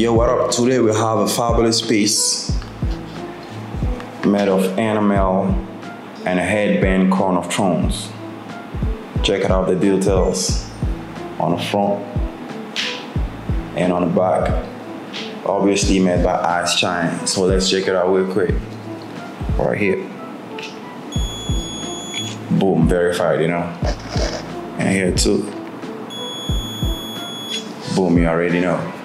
Yo, what up? Today we have a fabulous piece made of enamel and a headband crown of thorns. Check out the details on the front and on the back. Obviously made by ICEGIANT. So let's check it out real quick. Right here. Boom, verified, you know. And here too. Boom, you already know.